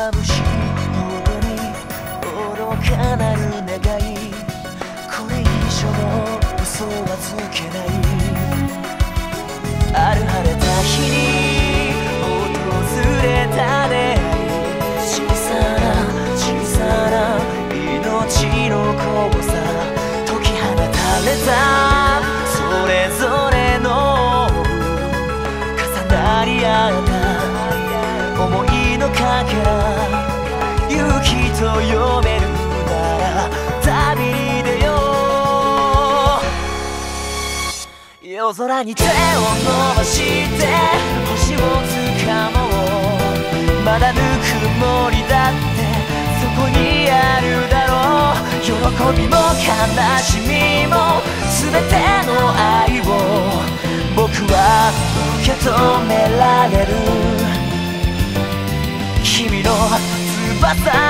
眩しいほどに愚かなる願い。これ以上の嘘はつけない。勇気と呼べるなら旅に出よう夜空に手を伸ばして星を掴もうまだぬくもりだってそこにあるだろう喜びも悲しみも全ての愛を僕は受け止められる君の翼になろう